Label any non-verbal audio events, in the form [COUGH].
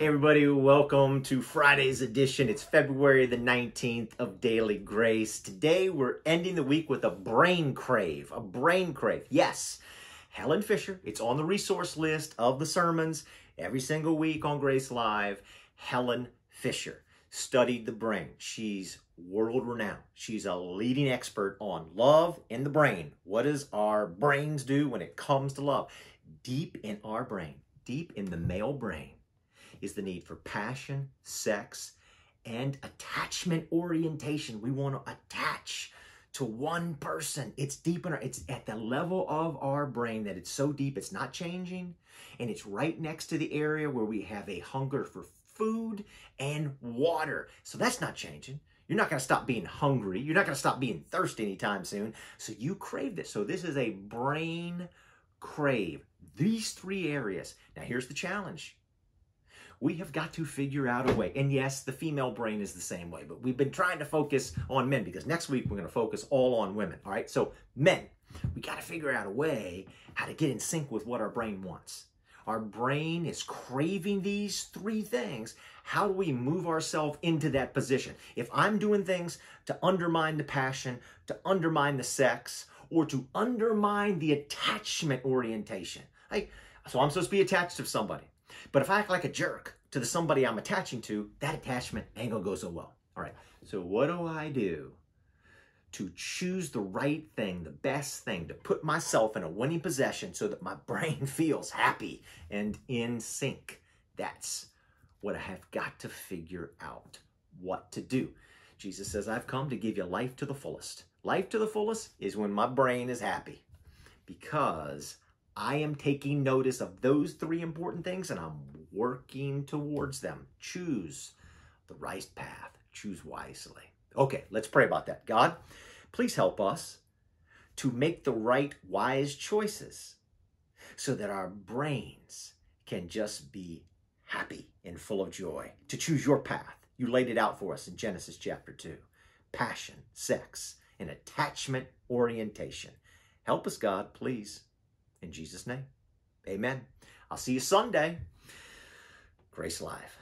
Hey everybody, welcome to Friday's edition. It's February the 19th of Daily Grace. Today we're ending the week with a brain crave. A brain crave. Yes, Helen Fisher. It's on the resource list of the sermons every single week on Grace Live. Helen Fisher studied the brain. She's world renowned. She's a leading expert on love in the brain. What does our brains do when it comes to love? Deep in our brain, deep in the male brain is the need for passion, sex, and attachment orientation. We want to attach to one person. It's deep in our, it's at the level of our brain that it's so deep, it's not changing. And it's right next to the area where we have a hunger for food and water. So that's not changing. You're not going to stop being hungry. You're not going to stop being thirsty anytime soon. So you crave this. So this is a brain crave. These three areas. Now here's the challenge we have got to figure out a way. And yes, the female brain is the same way, but we've been trying to focus on men because next week we're going to focus all on women. All right. So, men, we got to figure out a way how to get in sync with what our brain wants. Our brain is craving these three things. How do we move ourselves into that position? If I'm doing things to undermine the passion, to undermine the sex, or to undermine the attachment orientation, like, so I'm supposed to be attached to somebody. But if I act like a jerk to the somebody I'm attaching to, that attachment ain't gonna go so well. All right, so what do I do to choose the right thing, the best thing, to put myself in a winning possession so that my [LAUGHS] brain feels happy and in sync? That's what I have got to figure out what to do. Jesus says, I've come to give you life to the fullest. Life to the fullest is when my brain is happy because I am taking notice of those three important things and I'm working towards them. Choose the right path. Choose wisely. Okay, let's pray about that. God, please help us to make the right, wise choices so that our brains can just be happy and full of joy. To choose your path. You laid it out for us in Genesis chapter 2. Passion, sex, and attachment orientation. Help us, God, please. In Jesus' name, amen. I'll see you Sunday. Grace Live.